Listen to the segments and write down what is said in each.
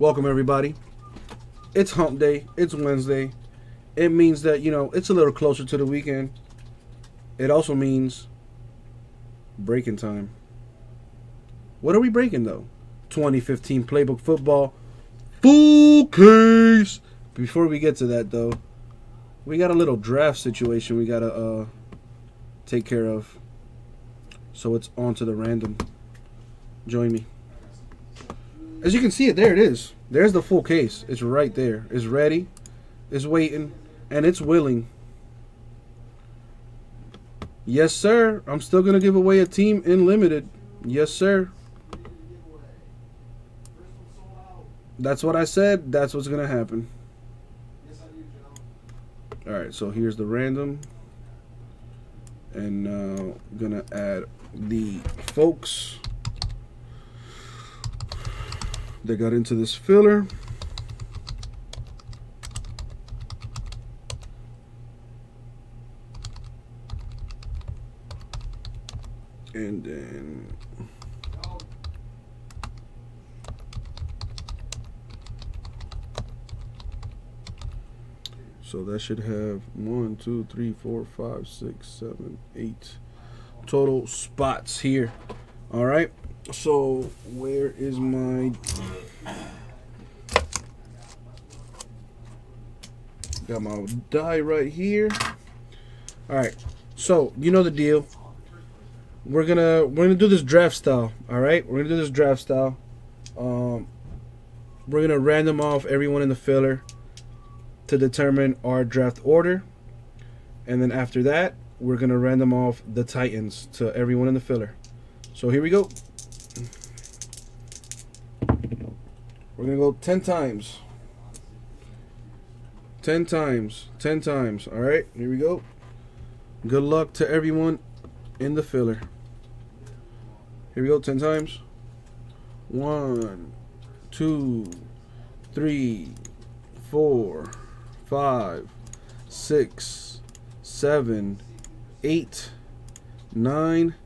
Welcome, everybody. It's hump day. It's Wednesday. It means that, you know, it's a little closer to the weekend. It also means breaking time. What are we breaking, though? 2015 Playbook Football full case. Before we get to that, though, we got a little draft situation we got to uh, take care of. So it's on to the random. Join me. As you can see it, there it is. There's the full case. It's right there. It's ready. It's waiting. And it's willing. Yes, sir. I'm still going to give away a team in limited. Yes, sir. That's what I said. That's what's going to happen. All right, so here's the random. And now I'm going to add the folks that got into this filler. And then So that should have one, two, three, four, five, six, seven, eight total spots here. All right. So where is my got my die right here. All right. So you know the deal. We're gonna we're gonna do this draft style. All right. We're gonna do this draft style. Um, we're gonna random off everyone in the filler to determine our draft order, and then after that, we're gonna random off the Titans to everyone in the filler. So here we go. We're going to go 10 times. 10 times. 10 times. All right, here we go. Good luck to everyone in the filler. Here we go, 10 times. One, two, three, four, five, six, seven, eight, nine,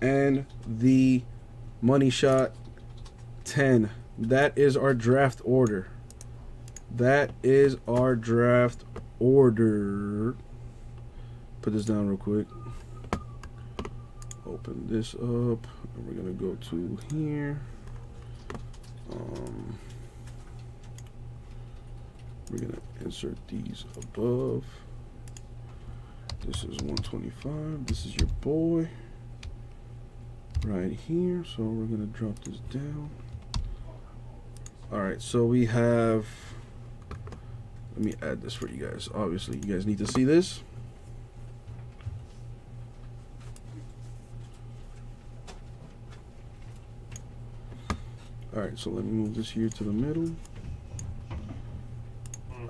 and the money shot 10. That is our draft order. That is our draft order. Put this down real quick. Open this up. We're going to go to here. Um, we're going to insert these above. This is 125. This is your boy right here. So we're going to drop this down. All right, so we have, let me add this for you guys. Obviously, you guys need to see this. All right, so let me move this here to the middle.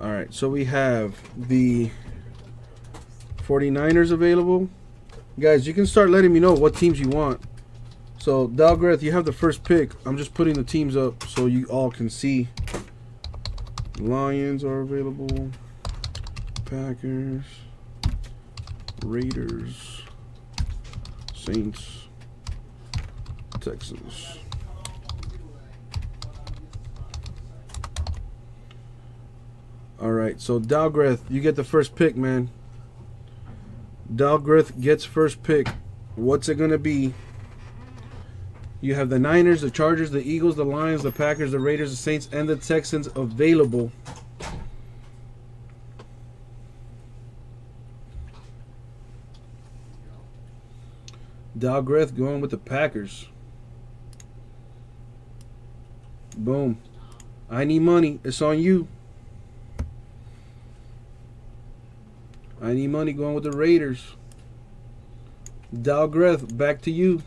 All right, so we have the 49ers available. Guys, you can start letting me know what teams you want. So, Dalgreth, you have the first pick. I'm just putting the teams up so you all can see. Lions are available. Packers. Raiders. Saints. Texans. All right, so Dalgreth, you get the first pick, man. Dalgreth gets first pick. What's it going to be? You have the Niners, the Chargers, the Eagles, the Lions, the Packers, the Raiders, the Saints, and the Texans available. Dalgreth going with the Packers. Boom. I need money. It's on you. I need money going with the Raiders. Dalgreth, back to you.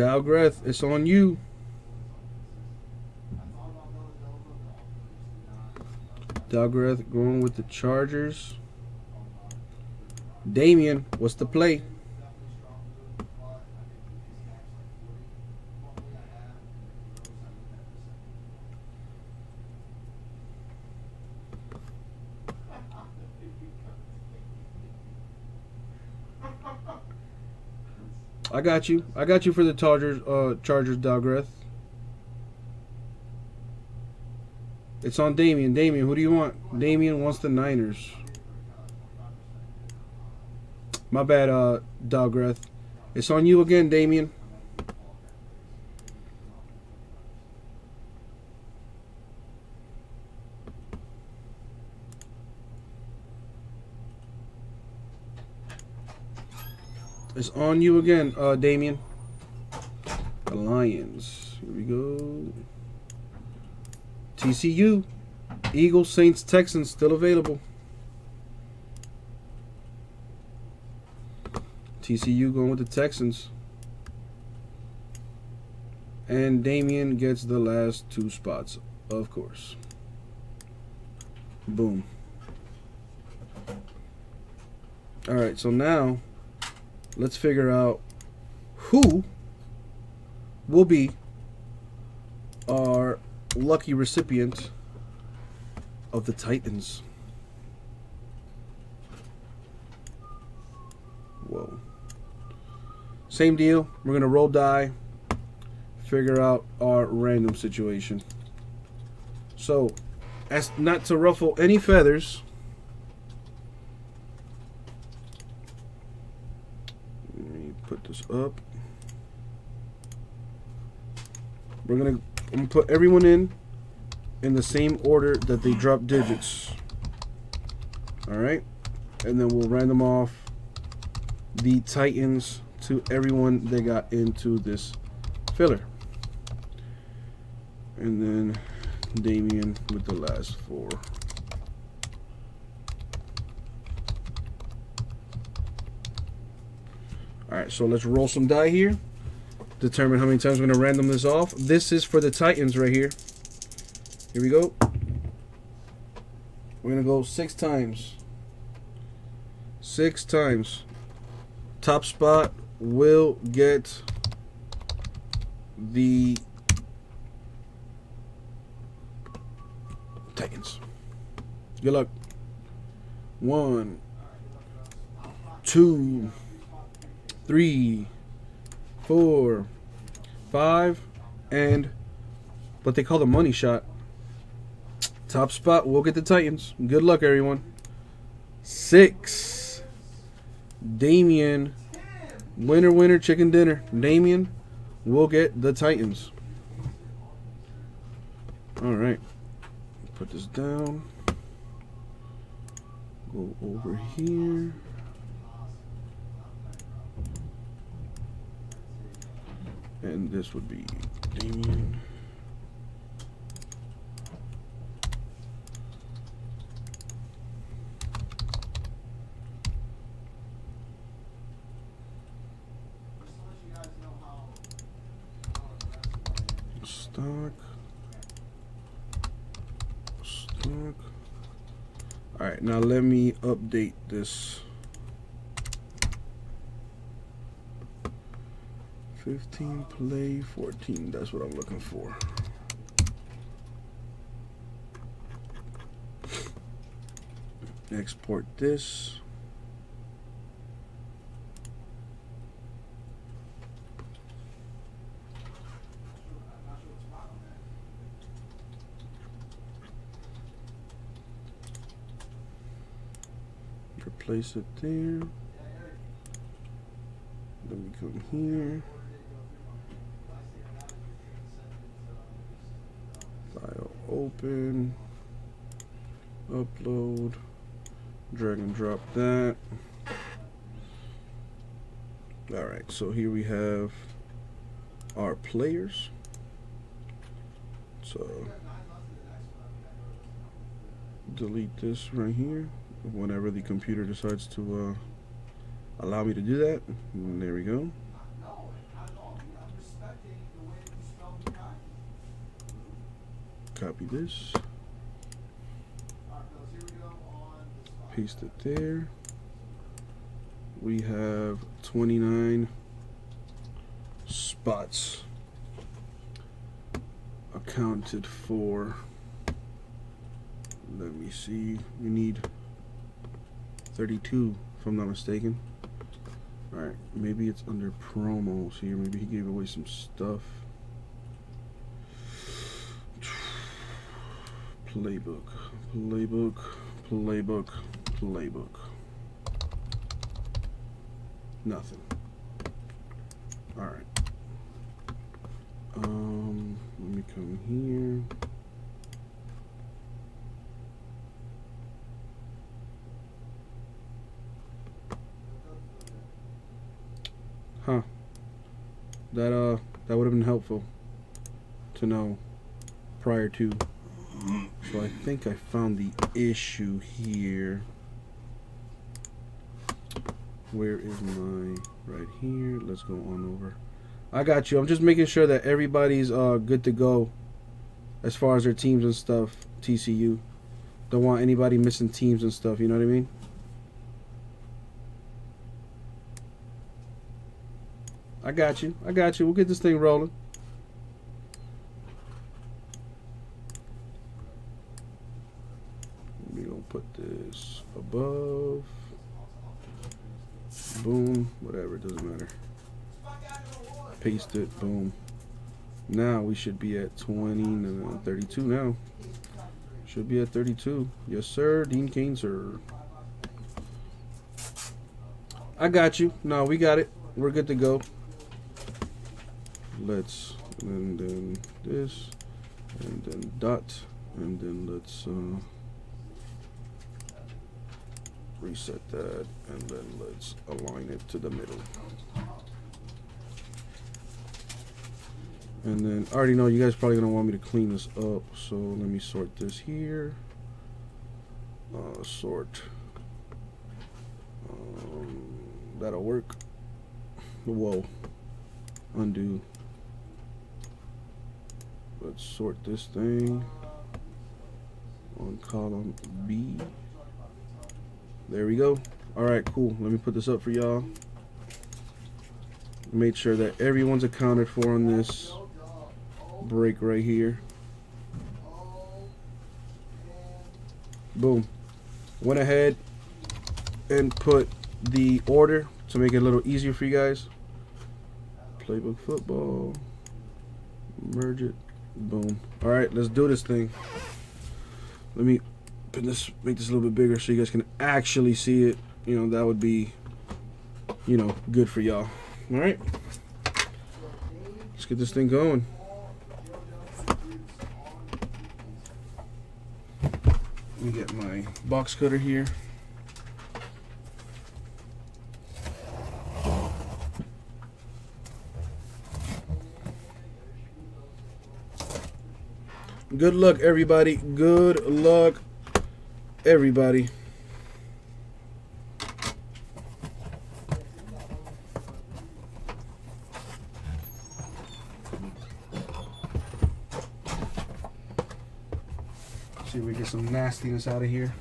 Dalgreth, it's on you. Dalgreth going with the Chargers. Damien, what's the play? I got you. I got you for the Chargers. Uh, Chargers, Dalgreth. It's on Damien. Damien, who do you want? Damien wants the Niners. My bad, uh, Dalgreth. It's on you again, Damien. On you again, uh, Damien. The Lions. Here we go. TCU. Eagles, Saints, Texans still available. TCU going with the Texans. And Damien gets the last two spots, of course. Boom. All right, so now let's figure out who will be our lucky recipient of the Titans. Whoa. Same deal. We're going to roll die, figure out our random situation. So, as not to ruffle any feathers, let me put this up. We're to I'm gonna put everyone in in the same order that they drop digits. Alright? And then we'll random off the Titans to everyone they got into this filler. And then Damien with the last four. Alright, so let's roll some die here determine how many times I'm going to random this off. This is for the Titans right here. Here we go. We're going to go six times. Six times. Top spot will get the Titans. Good luck. One, two, three four, five, and what they call the money shot. Top spot, we'll get the Titans. Good luck, everyone. Six. Damien. Winner, winner, chicken dinner. Damien will get the Titans. All right. Put this down. Go over here. And this would be Damien. Stock. Stock. Alright, now let me update this 15 play 14 that's what I'm looking for. Export this. Replace it there. Then we come here open, upload, drag and drop that. Alright, so here we have our players. So delete this right here whenever the computer decides to uh, allow me to do that. And there we go. Copy this. Paste it there. We have 29 spots accounted for. Let me see. We need 32 if I'm not mistaken. Alright, maybe it's under promos here. Maybe he gave away some stuff. Playbook, playbook, playbook, playbook. Nothing. Alright. Um, let me come here. Huh. That uh that would have been helpful to know prior to. So I think I found the issue here. Where is my right here? Let's go on over. I got you. I'm just making sure that everybody's uh good to go as far as their teams and stuff. TCU. Don't want anybody missing teams and stuff, you know what I mean? I got you. I got you. We'll get this thing rolling. We're going to put this above. Boom. Whatever. It doesn't matter. Paste it. Boom. Now we should be at 20. No, no, 32 now. Should be at 32. Yes, sir. Dean Cain, sir. I got you. No, we got it. We're good to go let's and then this and then dot and then let's uh, reset that and then let's align it to the middle and then I already know you guys probably gonna want me to clean this up so let me sort this here uh, sort um, that'll work whoa undo let's sort this thing on column B. There we go. All right, cool. Let me put this up for y'all. Make sure that everyone's accounted for on this break right here. Boom. Went ahead and put the order to make it a little easier for you guys. Playbook football. Merge it. Boom. All right, let's do this thing. Let me put this, make this a little bit bigger so you guys can actually see it. You know, that would be, you know, good for y'all. All right. Let's get this thing going. Let me get box cutter here. Good luck, everybody. Good luck, everybody. See if we get some nastiness out of here.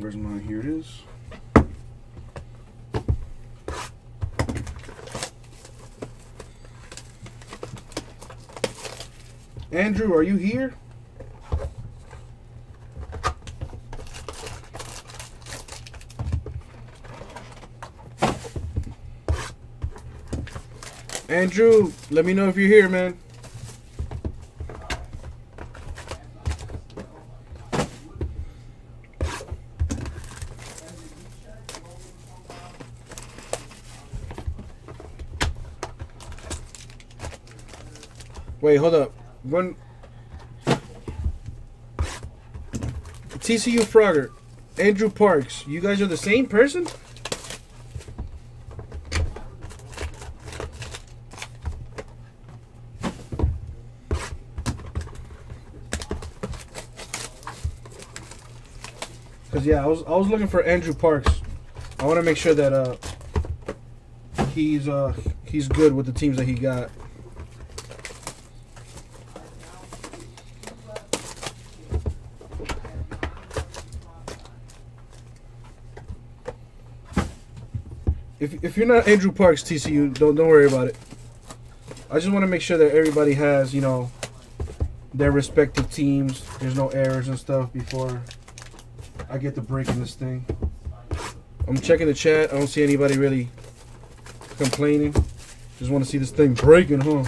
Where's mine? Here it is. Andrew, are you here? Andrew, let me know if you're here, man. Wait, hold up. When TCU Frogger, Andrew Parks, you guys are the same person? Cause yeah, I was I was looking for Andrew Parks. I want to make sure that uh he's uh he's good with the teams that he got. If, if you're not Andrew Parks, TCU, don't don't worry about it. I just want to make sure that everybody has, you know, their respective teams. There's no errors and stuff before I get to breaking this thing. I'm checking the chat. I don't see anybody really complaining. Just want to see this thing breaking, huh?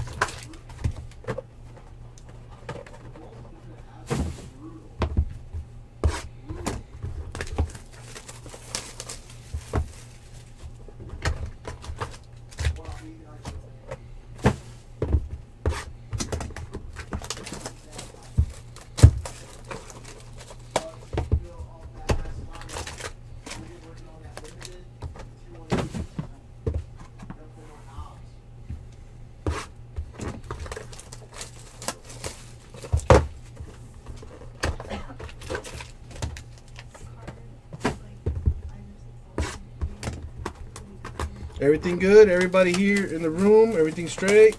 Everything good? Everybody here in the room? Everything straight?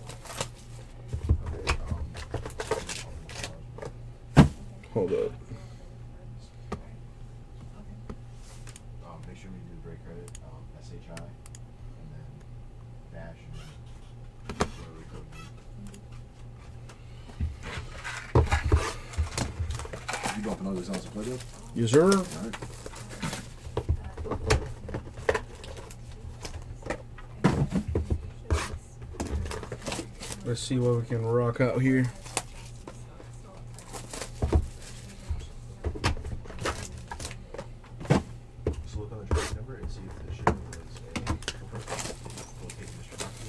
Hold up. Um, make sure we do the break credit, um, SHI, and then dash, and then whatever we code. You bumping other sounds to play with? Yes, sir. Alright. Let's see what we can rock out here. So look on the tracking number and see if the shipment was a location distribution.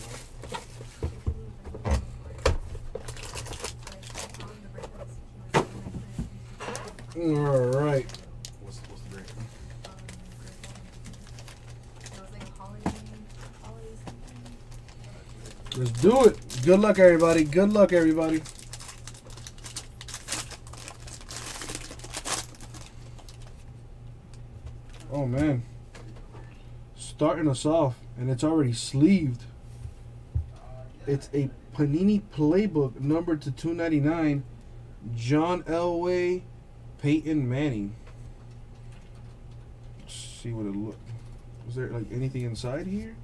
All right. What's, what's the break? Let's do it. Good luck, everybody. Good luck, everybody. Oh, man. Starting us off, and it's already sleeved. It's a Panini Playbook number to 299. John Elway, Peyton Manning. Let's see what it look. Is there like anything inside here?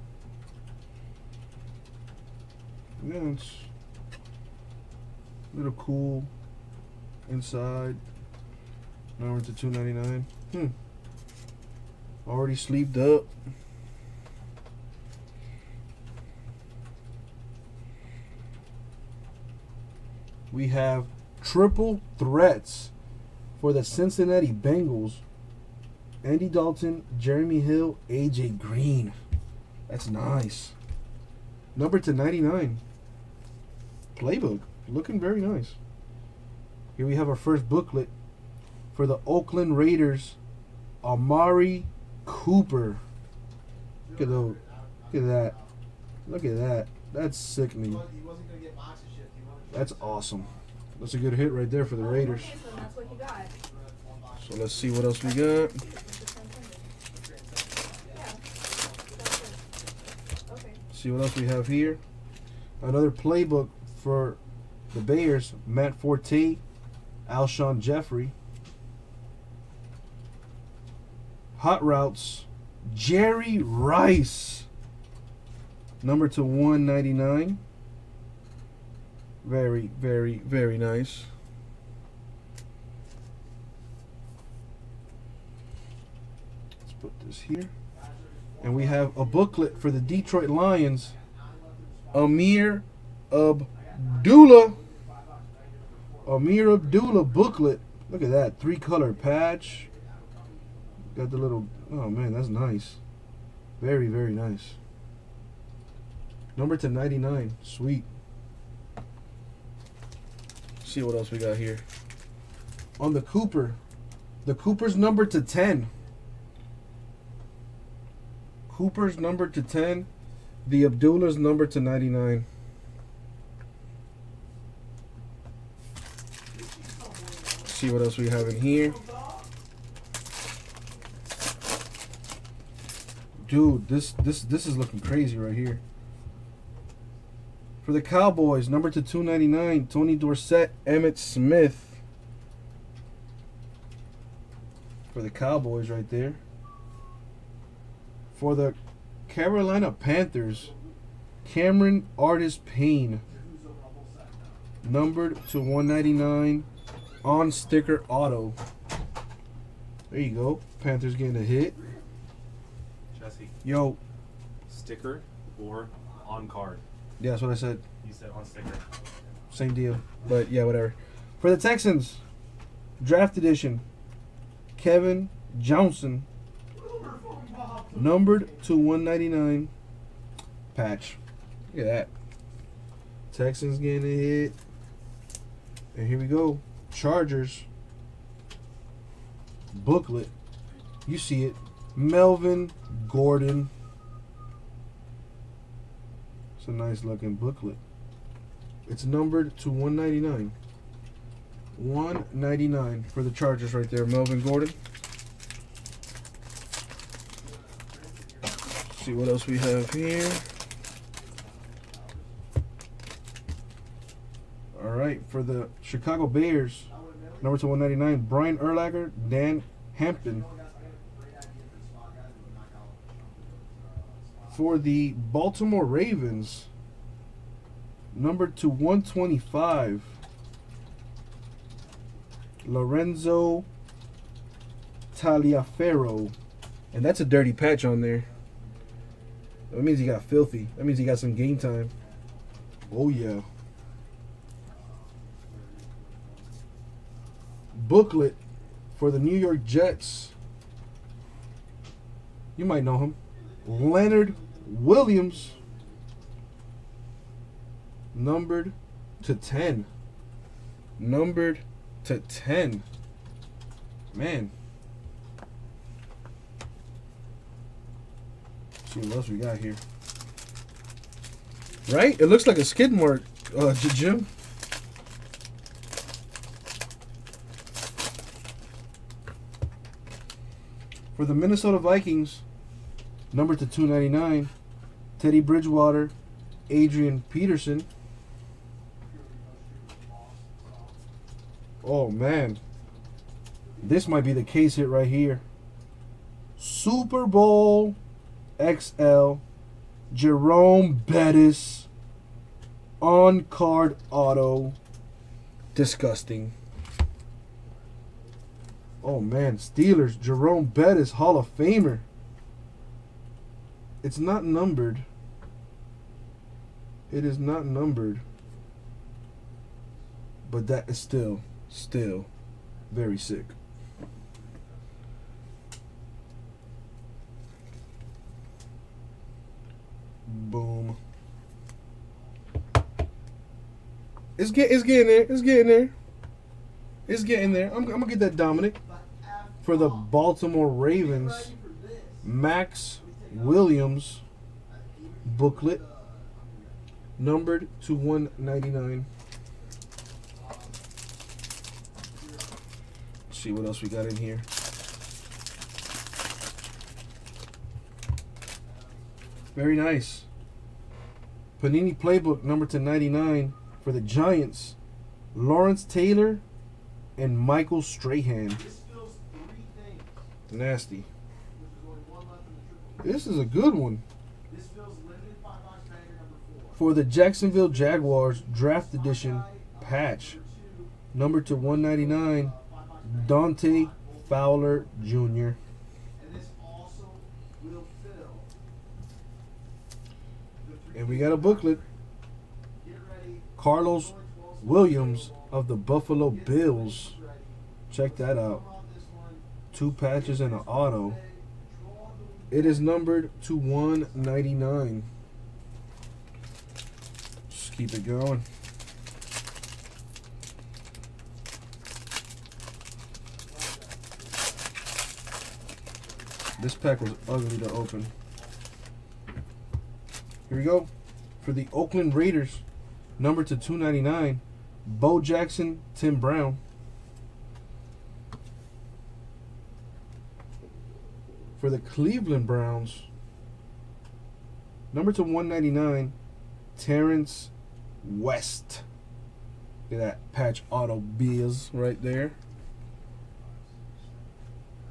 Yeah, it's a little cool inside. Now we're to two ninety nine. Hmm. Already sleeved up. We have triple threats for the Cincinnati Bengals. Andy Dalton, Jeremy Hill, AJ Green. That's nice. Number to 99. Playbook. Looking very nice. Here we have our first booklet for the Oakland Raiders. Amari Cooper. Look at those. Look at that. Look at that. That's sickening. That's awesome. That's a good hit right there for the Raiders. So let's see what else we got. See what else we have here. Another playbook for the Bears. Matt Forte, Alshon Jeffery. Hot routes. Jerry Rice. Number to 199. Very, very, very nice. Let's put this here. And we have a booklet for the Detroit Lions. Amir Abdullah. Amir Abdullah booklet. Look at that. Three color patch. Got the little. Oh man, that's nice. Very, very nice. Number to 99. Sweet. See what else we got here. On the Cooper. The Cooper's number to 10. Cooper's number to 10. The Abdullah's number to 99. See what else we have in here. Dude, this this this is looking crazy right here. For the Cowboys, number to 299, Tony Dorsett, Emmitt Smith. For the Cowboys right there. For the Carolina Panthers, Cameron Artis-Payne. Numbered to 199 on sticker auto. There you go. Panthers getting a hit. Jesse, Yo, sticker or on card? yeah, that's what I said. You said on sticker. Same deal. But yeah, whatever. For the Texans, draft edition, Kevin Johnson, numbered to 199, patch. Look at that. Texans getting a hit. And here we go. Chargers, booklet. You see it. Melvin Gordon. It's a nice looking booklet. It's numbered to 199. 199 for the Chargers right there. Melvin Gordon. see what else we have here. Right, for the Chicago Bears, number to 199, Brian Urlacher, Dan Hampton. For the Baltimore Ravens, number to 125, Lorenzo Taliaferro. And that's a dirty patch on there. That means he got filthy. That means he got some game time. Oh, yeah. Booklet for the New York Jets. You might know him. Leonard Williams. Numbered to 10. Numbered to 10. Man. see what else we got here. Right? It looks like a skid mark, uh, Jim. For the Minnesota Vikings, number to 299, Teddy Bridgewater, Adrian Peterson. Oh man. This might be the case hit right here. Super Bowl XL Jerome Bettis on card auto. Disgusting. Oh man, Steelers, Jerome Bettis, Hall of Famer. It's not numbered. It is not numbered. But that is still, still very sick. Boom. It's get it's getting there. It's getting there. It's getting there. I'm, I'm gonna get that Dominic for the Baltimore Ravens. Maxx Williams booklet numbered to 199. see what else we got in here. Very nice. Panini Playbook number to 99 for the Giants. Lawrence Taylor and Michael Strahan. Nasty. This is a good one. For the Jacksonville Jaguars Draft Edition patch. Number to 199, Dante Fowler Jr. And we got a booklet. Carlos Williams of the Buffalo Bills. Check that out. Two patches and an auto. It is numbered to 199. Just keep it going. This pack was ugly to open. Here we go. For the Oakland Raiders, number to 299, Bo Jackson, Tim Brown. The Cleveland Browns, Number to 199, Terrance West. Look at that patch auto biz right there.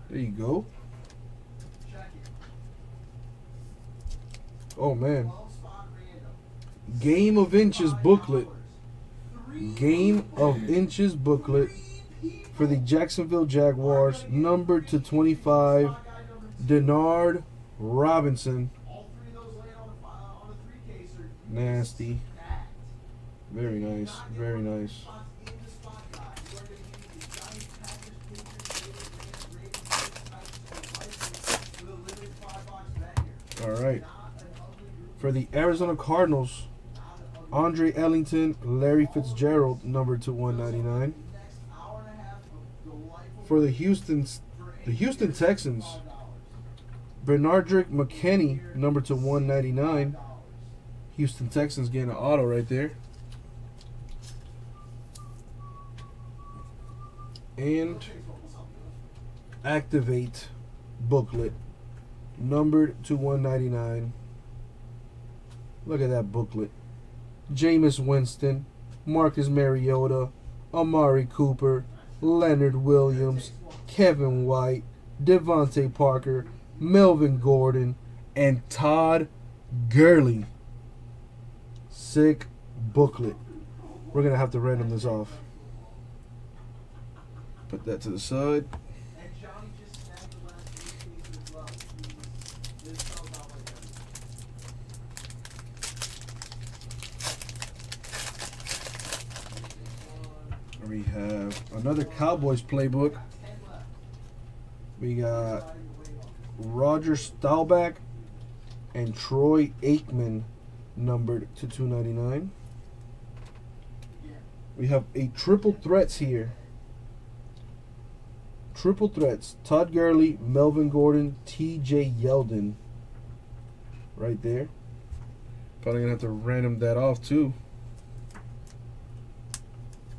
There you go. Oh man. Game of Inches booklet. Game of Inches booklet for the Jacksonville Jaguars, number to 25, Denard Robinson. Nasty. Very nice. Very nice. All right. For the Arizona Cardinals, Andre Ellington, Larry Fitzgerald, number to 199. For the Houston, the Houston Texans, Benardrick McKinney, number to 199. Houston Texans getting an auto right there. And activate booklet, numbered to 199. Look at that booklet. Jameis Winston, Marcus Mariota, Amari Cooper, Leonard Williams, Kevin White, DeVante Parker, Melvin Gordon, and Todd Gurley. Sick booklet. We're going to have to random this off. Put that to the side. We have another Cowboys playbook. We got Roger Staubach and Troy Aikman numbered to 299. We have a triple threats here. Triple threats. Todd Gurley, Melvin Gordon, TJ Yeldon. Right there. Probably gonna have to random that off too.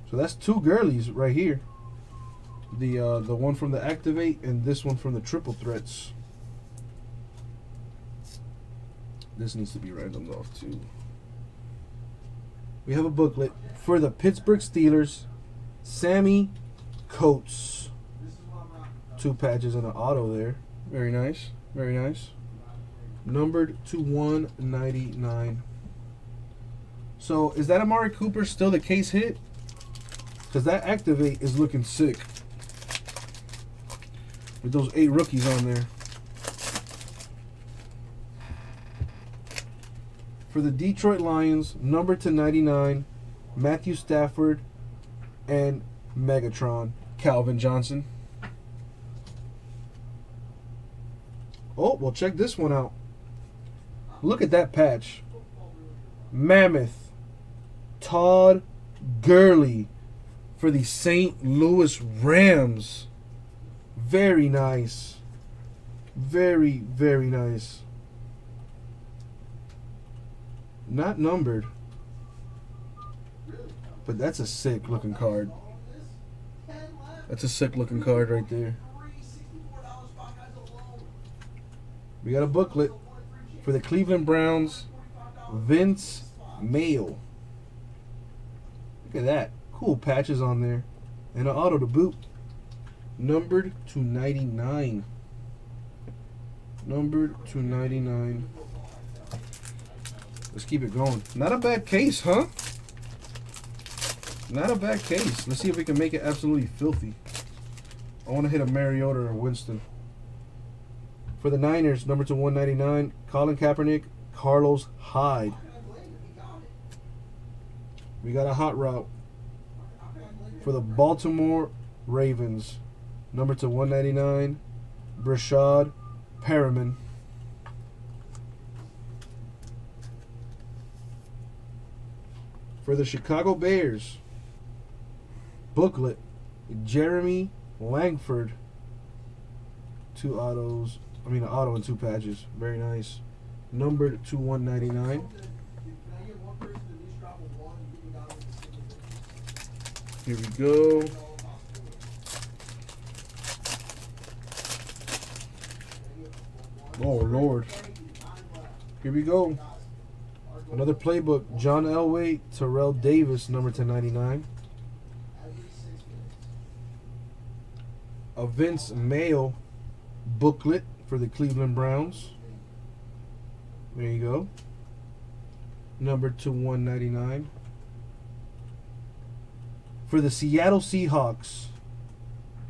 So that's two Gurleys right here. The uh, the one from the activate and this one from the triple threats. This needs to be randomed off too. We have a booklet for the Pittsburgh Steelers. Sammie Coates. Two patches and an auto there. Very nice. Very nice. Numbered to 199. So is that Amari Cooper still the case hit? Because that activate is looking sick. With those eight rookies on there. For the Detroit Lions, number to 99, Matthew Stafford and Megatron, Calvin Johnson. Oh, well, check this one out. Look at that patch. Mammoth. Todd Gurley for the St. Louis Rams. Very nice. Very, very nice. Not numbered. But that's a sick looking card. That's a sick looking card right there. We got a booklet for the Cleveland Browns, Vince Mayle. Look at that. Cool patches on there. And an auto to boot. Numbered to 99. Numbered to 99. Let's keep it going. Not a bad case, huh? Not a bad case. Let's see if we can make it absolutely filthy. I want to hit a Mariota or Winston. For the Niners, number to 199, Colin Kaepernick, Carlos Hyde. We got a hot route. For the Baltimore Ravens, number to 199, Breshad Perriman. For the Chicago Bears, booklet, Jeremy Langford. Two autos. I mean, an auto and two patches. Very nice. Numbered to 199. Here we go. Oh, Lord. Here we go. Another playbook, John Elway, Terrell Davis, number to 99. A Vince Mayle booklet for the Cleveland Browns. There you go. Number to 199. For the Seattle Seahawks,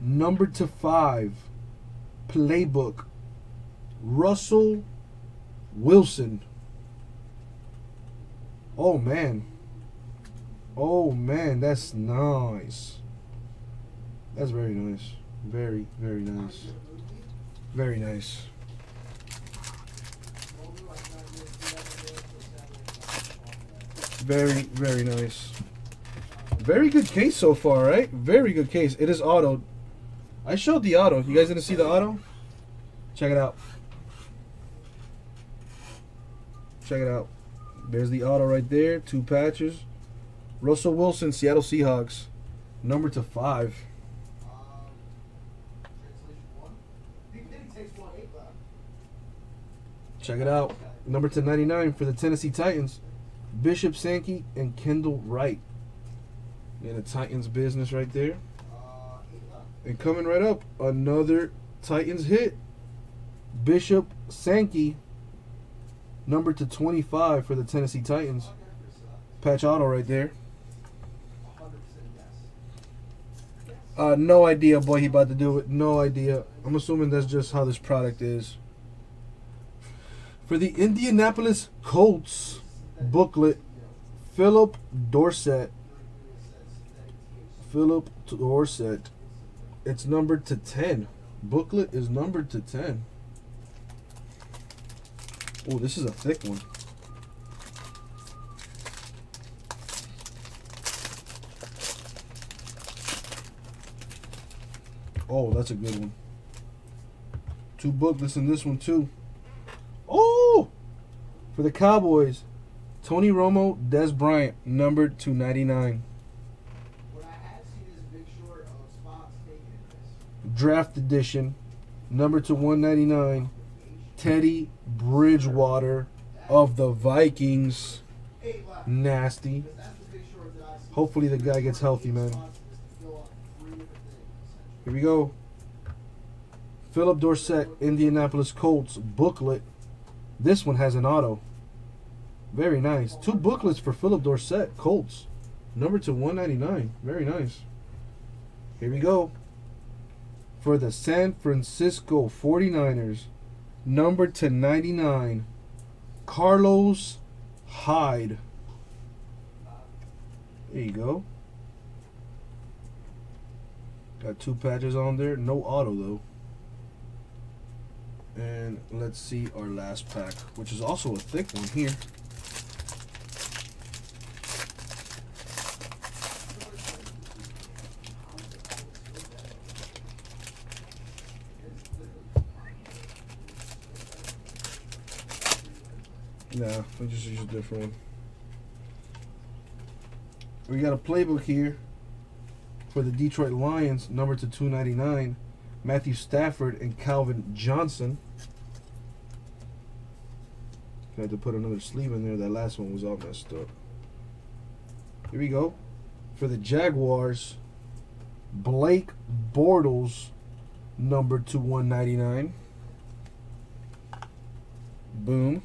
number to 5 playbook, Russell Wilson. Oh man. Oh man, that's nice. That's very nice. Very, very nice. Very nice. Very, very nice. Very good case so far, right? Very good case. It is auto. I showed the auto. You guys didn't see the auto? Check it out. Check it out. There's the auto right there. Two patches. Russell Wilson, Seattle Seahawks. Number to five. Check it out. Number to 99 for the Tennessee Titans. Bishop Sankey and Kendall Wright. In the Titans business right there. And coming right up, another Titans hit. Bishop Sankey, number to 25 for the Tennessee Titans. Patch auto right there. Uh, no idea, boy, he about to do it. No idea. I'm assuming that's just how this product is. For the Indianapolis Colts booklet, Phillip Dorsett. Phillip Dorsett. It's numbered to 10. Booklet is numbered to 10. Oh, this is a thick one. Oh, that's a good one. Two booklets in this one too. Oh, for the Cowboys, Tony Romo, Dez Bryant, numbered to 99. Draft edition, number to 199. Teddy Bridgewater of the Vikings. Nasty. Hopefully the guy gets healthy, man. Here we go. Phillip Dorsett, Indianapolis Colts booklet. This one has an auto. Very nice. Two booklets for Phillip Dorsett, Colts. Number to 199. Very nice. Here we go. For the San Francisco 49ers, number to 99, Carlos Hyde. There you go. Got two patches on there. No auto, though. And let's see our last pack, which is also a thick one here. Nah, we just use a different one. We got a playbook here for the Detroit Lions, number to 299, Matthew Stafford and Calvin Johnson. I Had to put another sleeve in there. That last one was all messed up. Here we go. For the Jaguars, Blake Bortles, number to 199. Boom.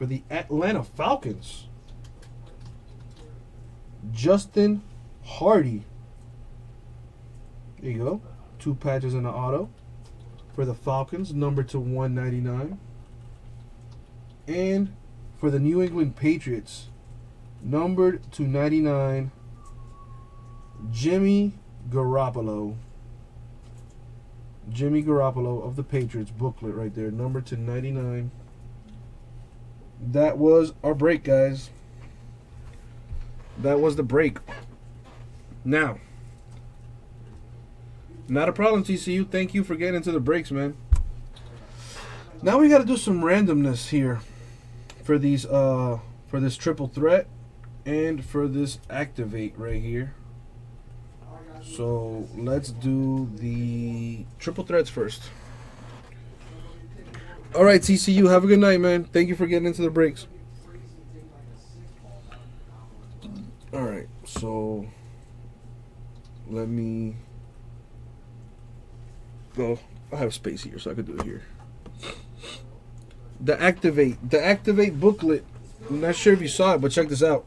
For the Atlanta Falcons, Justin Hardy. There you go. Two patches in the auto. For the Falcons, number to 199. And for the New England Patriots, numbered to 99, Jimmy Garoppolo. Jimmy Garoppolo of the Patriots booklet right there, number to 99. That was our break, guys. That was the break. Now, not a problem, TCU. Thank you for getting into the breaks, man. Now we got to do some randomness here for these uh for this triple threat and for this activate right here. So let's do the triple threats first. All right, TCU. Have a good night, man. Thank you for getting into the breaks. All right, so let me go. I have space here, so I could do it here. The activate, the activate booklet. I'm not sure if you saw it, but check this out.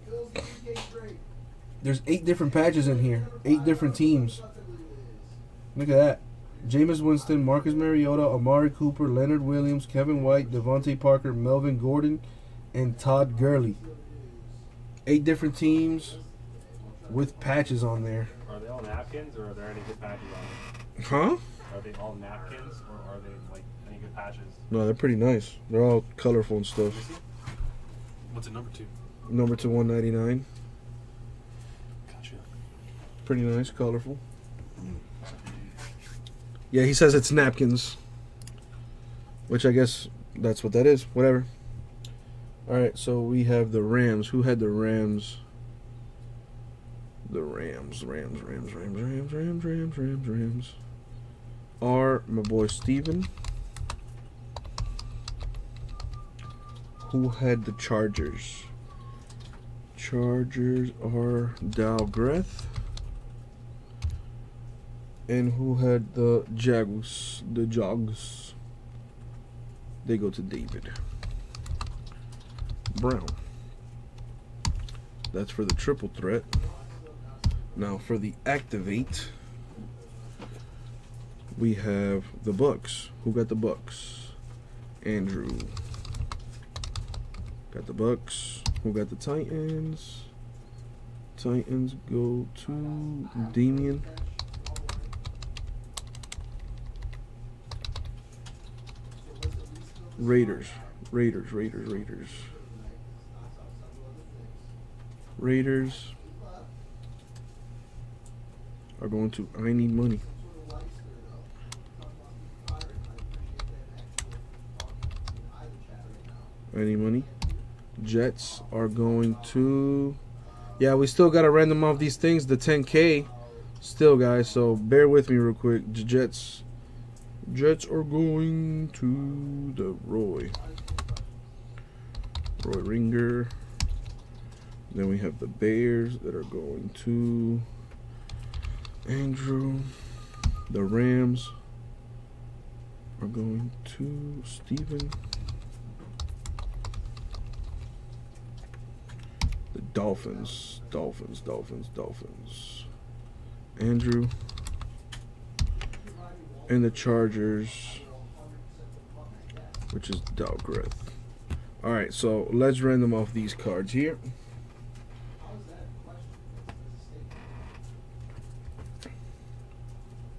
There's eight different patches in here, eight different teams. Look at that. Jameis Winston, Marcus Mariota, Amari Cooper, Leonard Williams, Kevin White, DeVante Parker, Melvin Gordon, and Todd Gurley. Eight different teams with patches on there. Are they all napkins or are there any good patches on them? Huh? Are they all napkins or are they like any good patches? No, they're pretty nice. They're all colorful and stuff. What's it number two? Number to 199. Gotcha. Pretty nice, colorful. Yeah, he says it's napkins. Which I guess that's what that is. Whatever. Alright, so we have the Rams. Who had the Rams? The Rams, Rams, Rams, Rams, Rams, Rams, Rams, Rams, Rams. Are my boy Steven. Who had the Chargers? Chargers are Dalgreth. And who had the Jaguars? The Jogs. They go to David. Brown. That's for the triple threat. Now for the activate, we have the Bucks. Who got the Bucks? Andrew. Got the Bucks. Who got the Titans? Titans go to Damien. Raiders. Raiders, Raiders, Raiders. Raiders are going to I need money. Any money. Jets are going to Yeah, we still gotta random off these things, the 10K still guys, so bear with me real quick. J- Jets Jets are going to the Roy. Roy Ringer. Then we have the Bears that are going to Andrew. The Rams are going to Steven. The Dolphins, Dolphins, Dolphins, Dolphins. Andrew. And the Chargers, which is Dalgreth. Alright, so let's random off these cards here.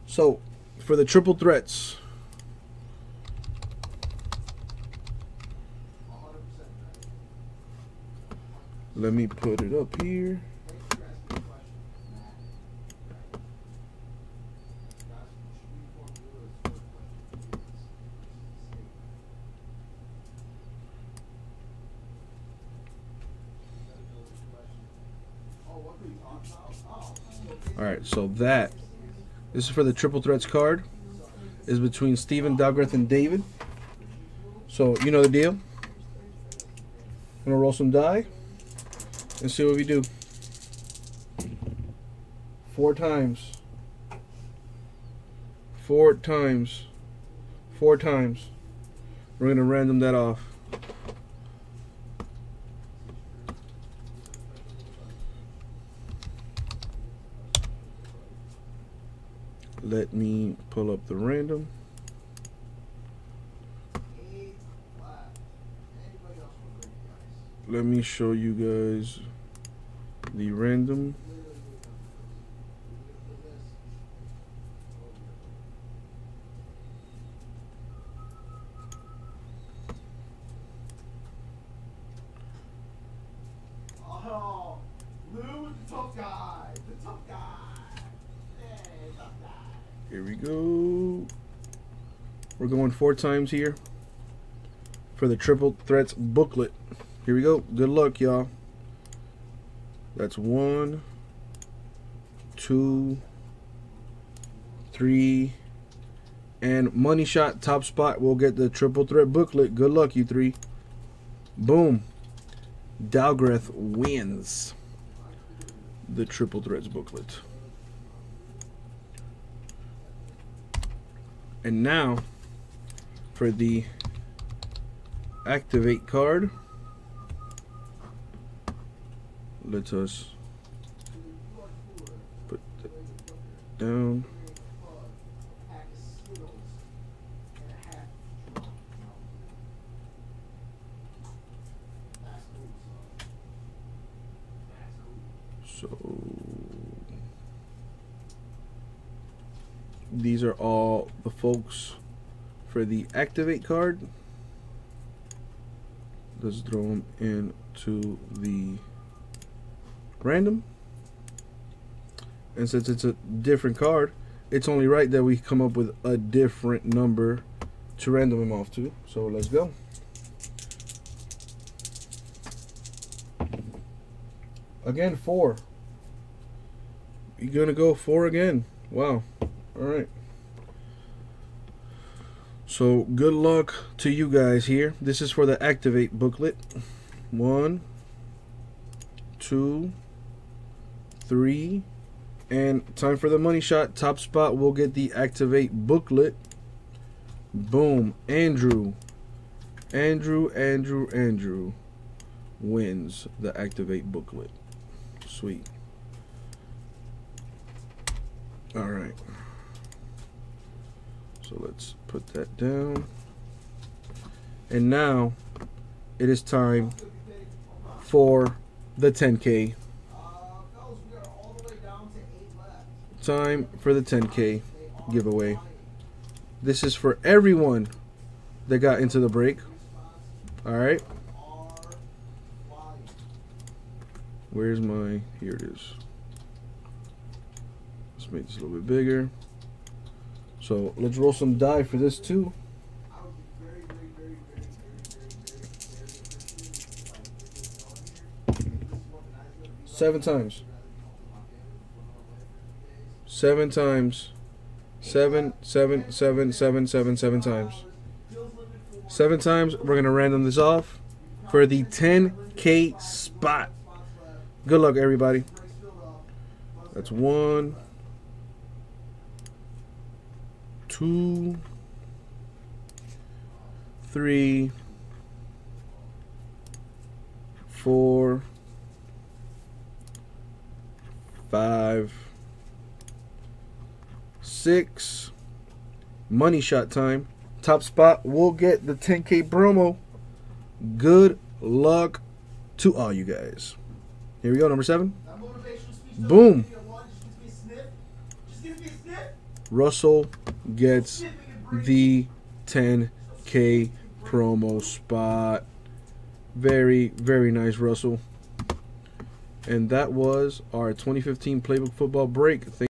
So, for the triple threats, let me put it up here. Alright, so that this is for the triple threats card. Is between Steven Dalgreth and David. So you know the deal. gonna roll some die and see what we do. Four times. Four times. Four times. We're gonna random that off. Let me pull up the random. Let me show you guys the random. Oh, Lou, the tough guy. The tough guy. Hey, tough guy. Here we go. We're going four times here for the triple threats booklet. Here we go. Good luck, y'all. That's one, two, three, And Money Shot top spot We'll get the triple threat booklet. Good luck, you three. Boom. Dalgreth wins the triple threats booklet. And now for the activate card. Let us put that down. So these are all the folks for the activate card. Let's throw them into the random. And since it's a different card, it's only right that we come up with a different number to random them off to. So let's go. Again, four. You're gonna go four again. Wow. Alright. So good luck to you guys here. This is for the activate booklet. One, two, three, and time for the money shot. Top spot will get the activate booklet. Boom. Andrew. Andrew, Andrew, Andrew wins the activate booklet. Sweet. All right. So let's put that down. And now it is time for the 10K. Time for the 10K giveaway. This is for everyone that got into the break. All right. Where's my? Here it is. Let's make this a little bit bigger. So let's roll some die for this too. Seven times. Seven times. Seven, seven, seven, seven, seven, seven times. Seven times. We're gonna random this off for the 10k spot. Good luck, everybody. That's one, two, three, four, five, six. Money shot time. Top spot will get the 10k promo. Good luck to all you guys. Here we go, number seven. Boom. Russell gets the 10k promo spot. Very, very nice, Russell. And that was our 2015 Playbook Football break. Thank